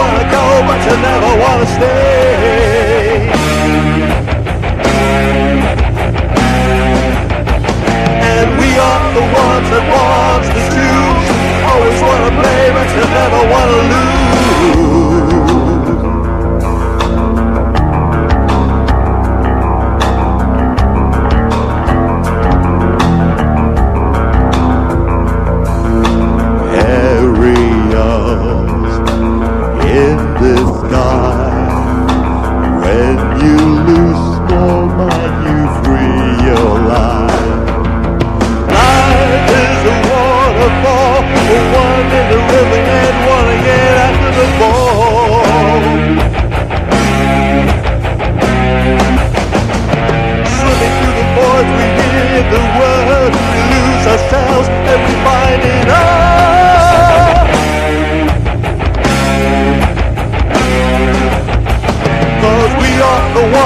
wanna go, but you never wanna stay.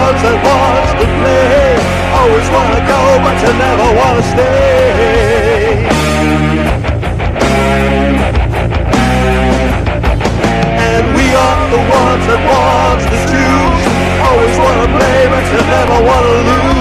Ones that want to play. Always wanna go, but you never wanna stay. And we are the ones that want to choose. Always wanna play, but you never wanna lose.